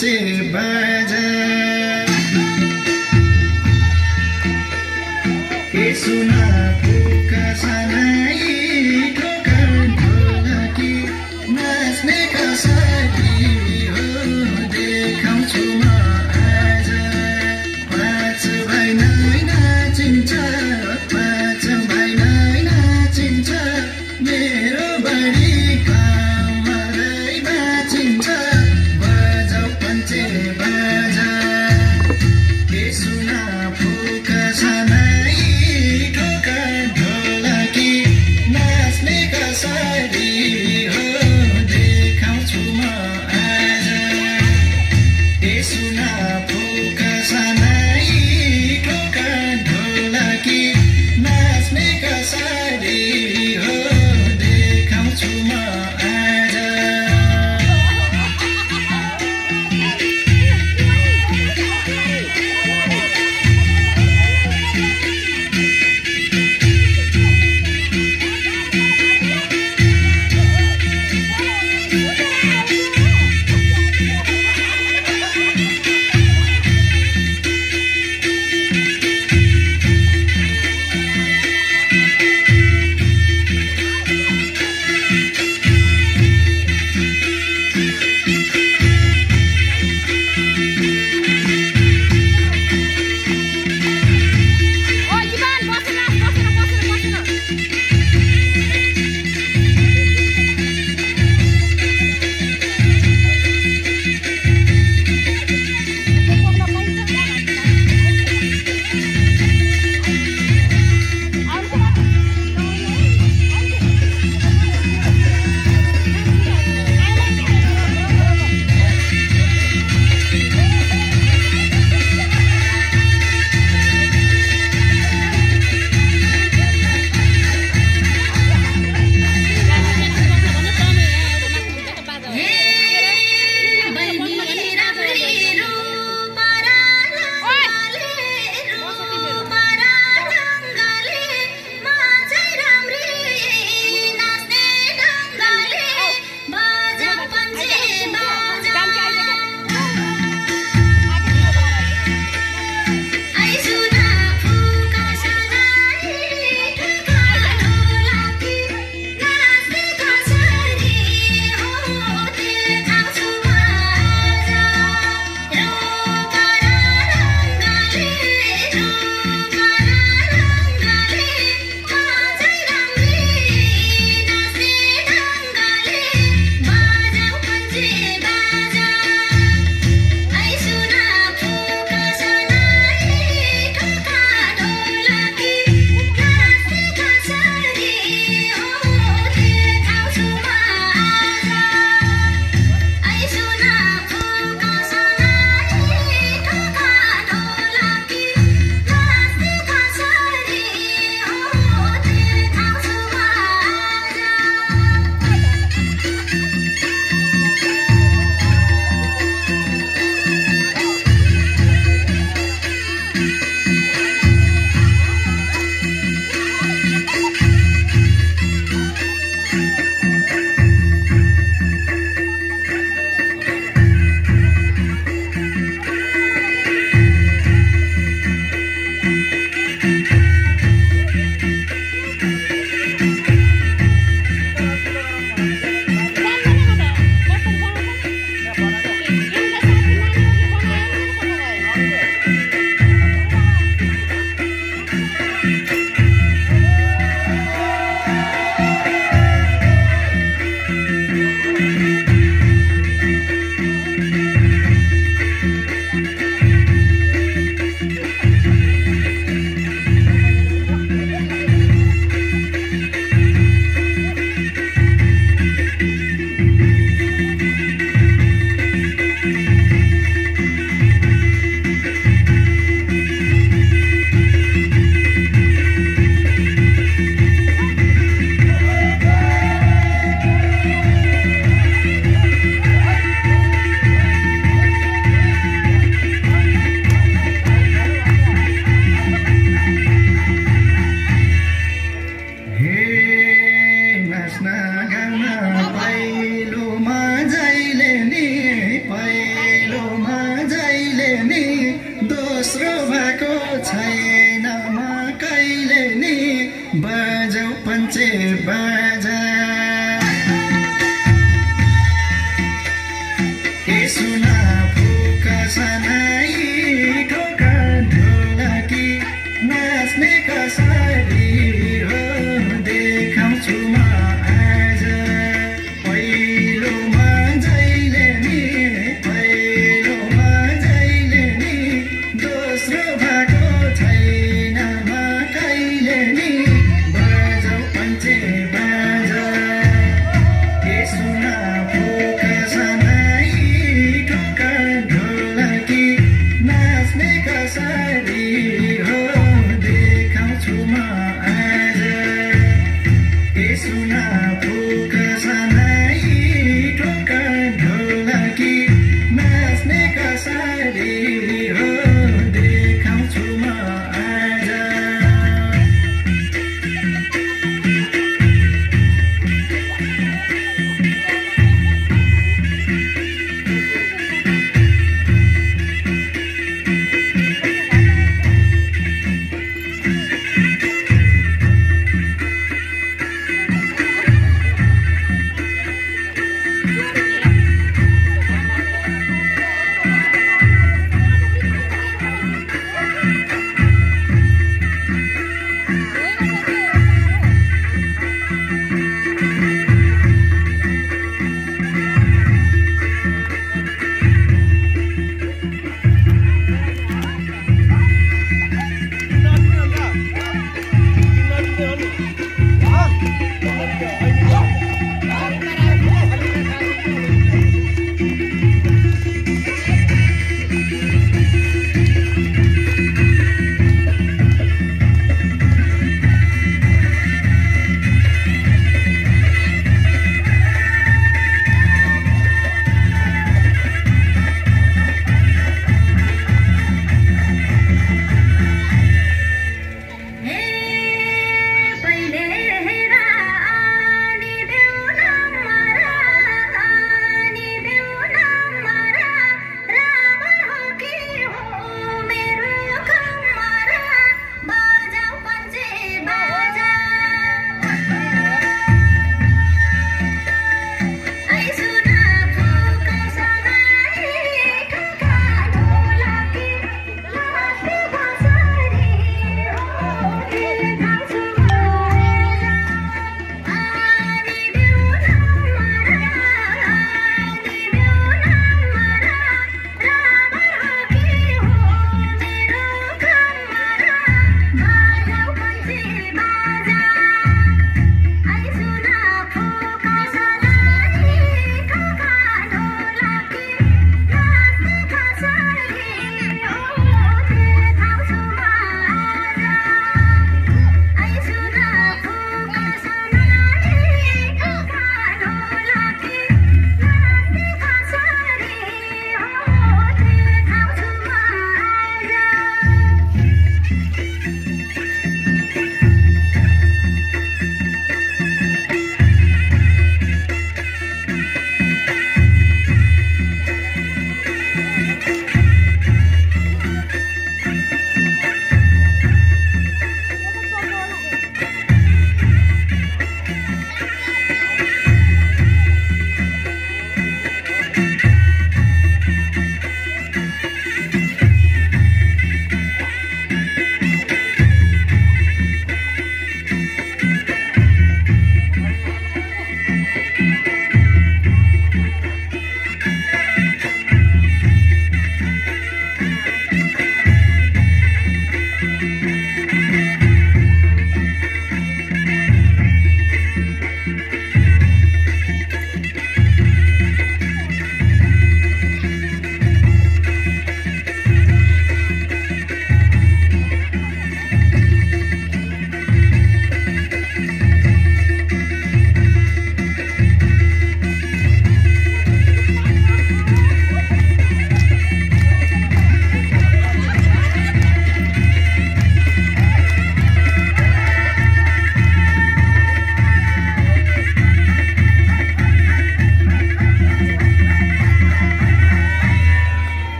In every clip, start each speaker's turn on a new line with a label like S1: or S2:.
S1: See. Bye. Thank you.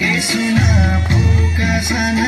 S1: के कृष्ण फुक सन